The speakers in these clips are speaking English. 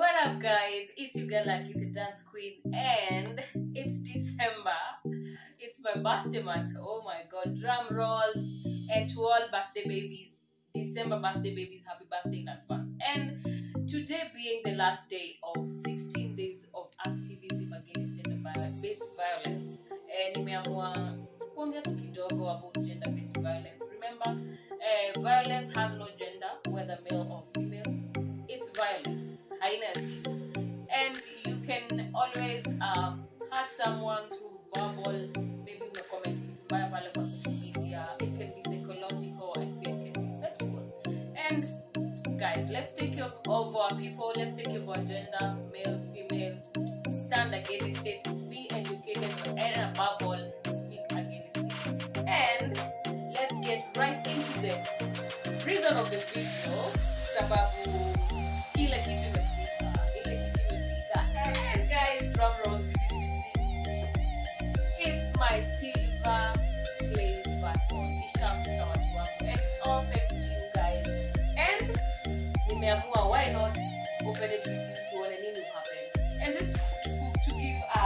What up, guys? It's your girl Aggie, the dance queen, and it's December. It's my birthday month. Oh my god, drum rolls! And to all birthday babies, December birthday babies, happy birthday in advance. And today being the last day of 16 days of activism against gender based violence, eh, nimeamua kuongea tu kidogo about gender based violence. Remember, eh, violence has no gender, whether male or female. And you can always um, hurt someone through verbal, maybe umecomment kitu mbaya pale kwa social media. It can be psychological and it can be sexual. And guys, let's take care of, of our people. Let's take care of our gender, male, female. Stand against it. Be educated, and above all, speak against it. And let's get right into the reason of the video. Sababu ile kitu my silver play button. Ishafika watu wangu. And it's all thanks to you guys. And nimeamua why not open it with you tuone nini happen. And just to, to give a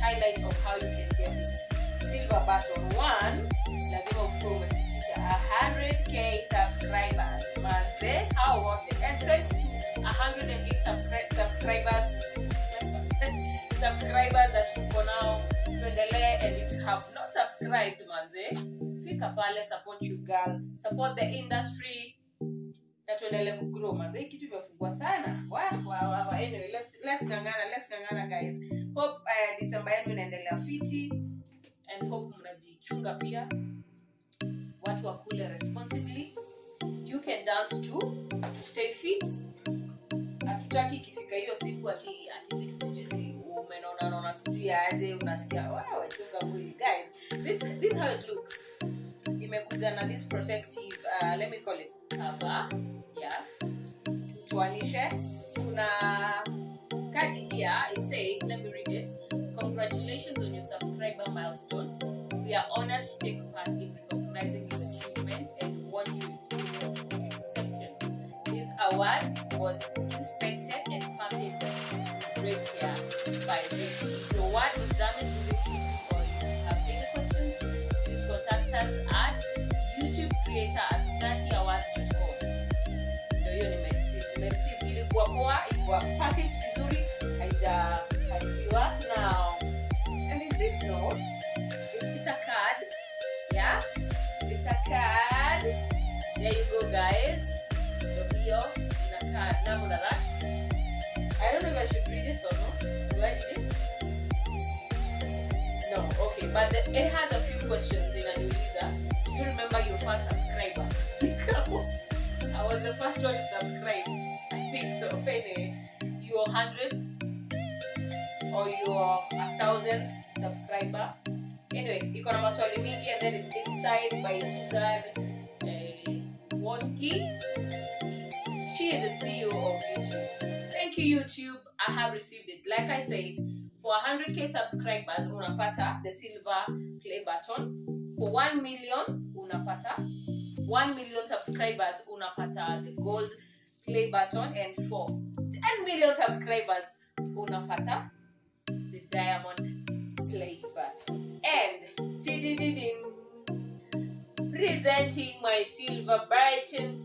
highlight of how you can get this silver button. One, lazima ukuwe umefikisha 100k subscribers. Manze, how was it? And thanks to 108 subscri- subscribers subscribers that tuko nao tuendelee and if you have not subscribed manze fika pale support you girl. Support the industry na tuendelee kugrow manze. Hii kitu imefungua sana. Wa, wa, wa. anyway let's, let's ngangana let's ngangana guys. Hope uh, december yenu inaendelea fiti and hope mnajichunga pia. Watu wakule responsibly. You can dance too to stay fit. Hatutaki ikifika hiyo siku ati ati vitu sijui si umenonanona sijui aje unasikia wewe mwili. Guys this, this how it looks. Imekuja na this protective uh, let me call it cover. Yeah. Tuanishe. Kuna kadi here it say let me read it. Congratulations on your subscriber milestone. We are honored to take part in recognizing your achievement and what you experienced exception. This award was inspected and by Rick. The award was done in relationship or you have any questions, please contact us at YouTube Creator at societyawards.com. Ndio hiyo nimereceive. Nimereceive package. Now, and is this note? It's a card. Yeah? It's a card. There you go, guys. That. I don't know if I should read it or not. Do I read it? No, okay, but the, it has a few questions in Anuliza. Do you remember your first subscriber? I was the first one to subscribe. I think so. Anyway, your hundredth or your a thousandth subscriber. Anyway, iko na maswali mingi and then it's, inside by Susan uh, Wojcicki. She is the CEO of YouTube. Thank you, YouTube. I have received it. Like I said, for 100k subscribers, unapata the silver play button. For 1 million, unapata 1 million subscribers, unapata the gold play button. And for 10 million subscribers, unapata the diamond play button. And ding presenting my silver button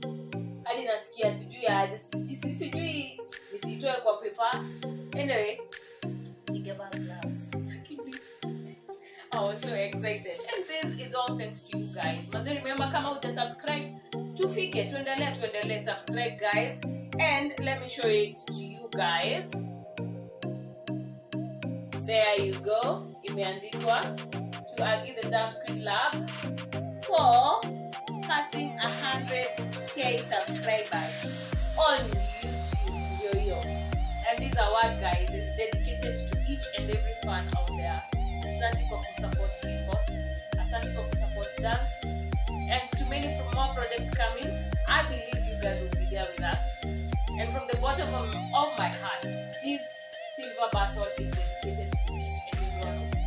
hadi nasikia sijui aje si- si- sijui nisitoe kwa pepa anyway. He gave us gloves. I was oh, so excited. And this is all thanks to you guys. Maze remember kama uja subscribe tufike tuendelee tuendelee subscribe guys. And let me show it to you guys. There you go. Imeandikwa to Aggie the Dance Queen Lab for passing 100k subscribers on And this award, guys, is dedicated to each and every fan out there. Thank Asante kwa kusupport hop. Asante kwa kusupport dance. And to many more projects coming, I believe you guys will be there with us. And from the bottom of, of my heart, this silver button is dedicated to each and every one of you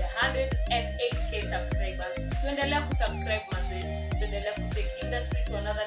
the 108k subscribers tuendelea kusubscribe manze tuendelea kutake industry to another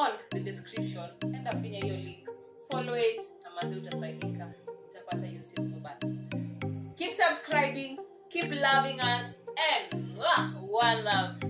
on the description. Enda finya hiyo link. Follow it. Na manze utasaidika utapata hiyo silver button. Keep subscribing keep loving us and one love